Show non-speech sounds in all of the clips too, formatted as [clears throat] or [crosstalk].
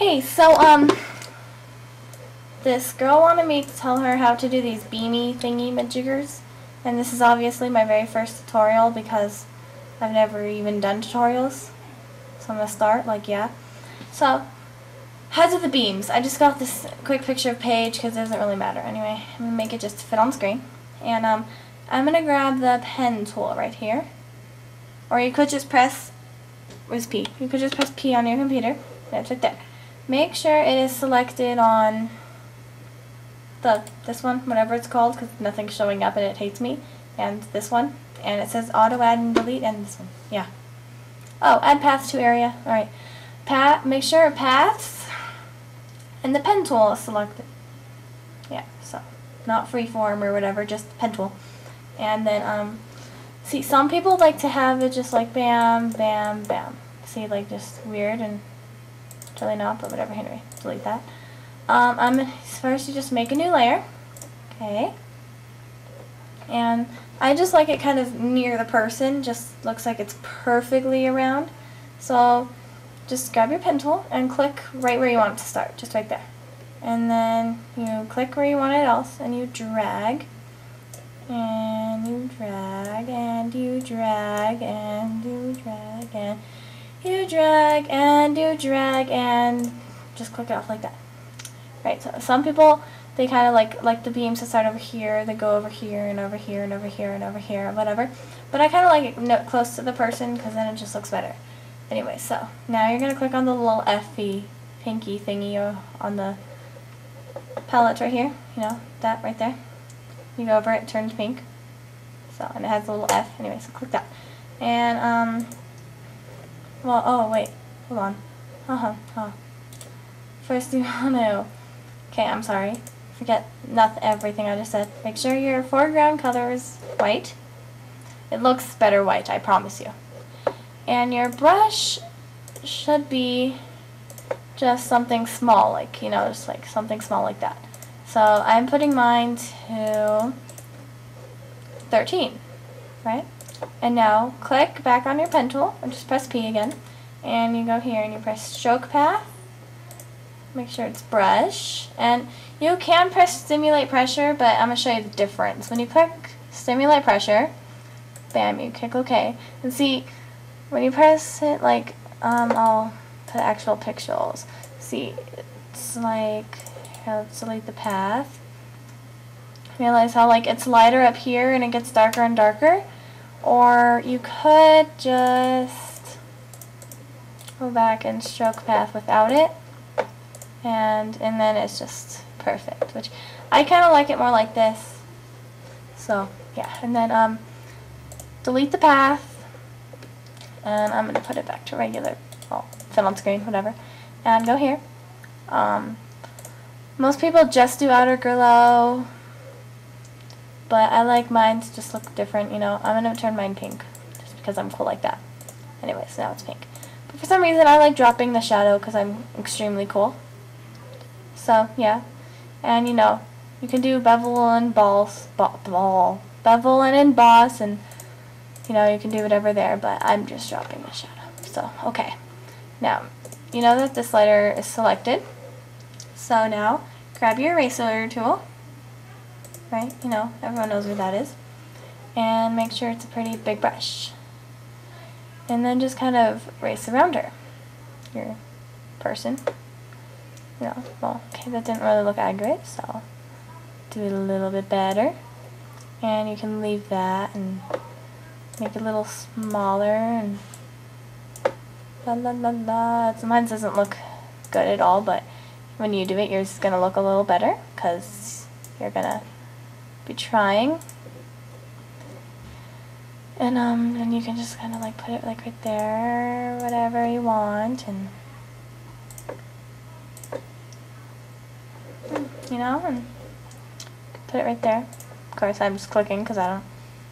Hey, so, um, this girl wanted me to tell her how to do these beanie thingy majiggers. And this is obviously my very first tutorial because I've never even done tutorials. So I'm to start, like, yeah. So, heads of the beams. I just got this quick picture of Paige because it doesn't really matter. Anyway, I'm to make it just fit on screen. And, um, I'm to grab the pen tool right here. Or you could just press, where's P? You could just press P on your computer. That's right there. Make sure it is selected on the this one, whatever it's called, because nothing's showing up and it hates me, and this one, and it says auto add and delete, and this one, yeah. Oh, add path to area. All right, path. Make sure paths and the pen tool is selected. Yeah, so not freeform or whatever, just pen tool, and then um, see some people like to have it just like bam, bam, bam. See, like just weird and really not, but whatever. Henry. delete that. Um, I'm first you just make a new layer, okay, and I just like it kind of near the person, just looks like it's perfectly around. So just grab your pen tool and click right where you want it to start, just right there. And then you click where you want it else, and you drag, and you drag, and you drag, and you drag, and you drag, and you drag, and just click it off like that. Right, so some people, they kind of like like the beams to start over here, they go over here, and over here, and over here, and over here, whatever. But I kind of like it no, close to the person, because then it just looks better. Anyway, so now you're going to click on the little FV pinky thingy on the palette right here, you know, that right there. You go over it, it turns pink. So, and it has a little F, anyway, so click that. And, um, well, oh, wait, hold on. Uh-huh, huh. First you [laughs] want to Okay, I'm sorry. Forget not everything I just said. Make sure your foreground color is white. It looks better white, I promise you. And your brush should be just something small, like, you know, just like something small like that. So I'm putting mine to 13, right? And now click back on your pen tool and just press P again. And you go here and you press stroke path Make sure it's brush. And you can press stimulate pressure, but I'm going to show you the difference. When you click stimulate pressure, bam, you click OK. And see, when you press it, like, um, I'll put actual pixels. See, it's like, let's delete the path. Realize how, like, it's lighter up here and it gets darker and darker. Or you could just go back and stroke path without it. And and then it's just perfect which I kind of like it more like this. So yeah and then um delete the path. And I'm gonna put it back to regular well fit on screen whatever. And go here. Um, most people just do outer glow but I like mine to just look different you know I'm gonna turn mine pink just because I'm cool like that anyways now it's pink but for some reason I like dropping the shadow because I'm extremely cool so, yeah. And, you know, you can do bevel and balls, ball, bevel and emboss, and, you know, you can do whatever there, but I'm just dropping the shadow. So, okay. Now, you know that this lighter is selected. So now, grab your eraser tool, right? You know, everyone knows what that is. And make sure it's a pretty big brush. And then just kind of race around her, your person. No, well, okay, that didn't really look accurate, so do it a little bit better. And you can leave that and make it a little smaller and la la la la. Mine doesn't look good at all, but when you do it, yours is going to look a little better because you're going to be trying. And um, you can just kind of like put it like right there, whatever you want, and you know, and put it right there. Of course, I'm just clicking because I don't,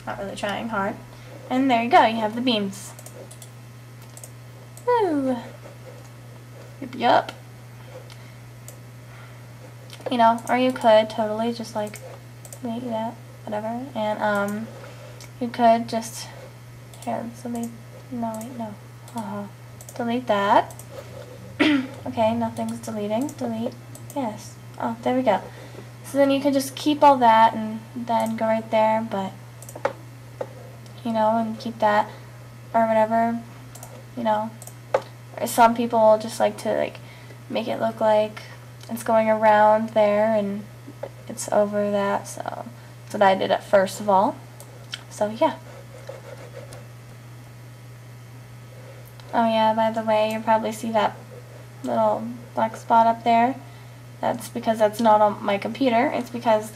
not really trying hard. And there you go, you have the beams. Woo! Yep, yup. You know, or you could totally just like delete that, whatever, and um, you could just, here, delete, no, wait, no, uh -huh. delete that. [clears throat] Okay, nothing's deleting. Delete. Yes. Oh, there we go. So then you can just keep all that and then go right there, but, you know, and keep that or whatever, you know. Some people just like to, like, make it look like it's going around there and it's over that, so that's what I did at first of all. So, yeah. Oh yeah, by the way, you probably see that little black spot up there. That's because that's not on my computer. It's because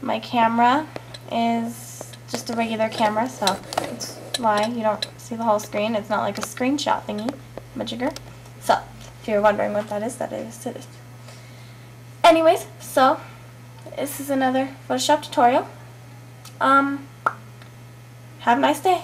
my camera is just a regular camera, so that's why you don't see the whole screen. It's not like a screenshot thingy, majigger. So, if you're wondering what that is, that is it. Anyways, so this is another Photoshop tutorial. Um, have a nice day.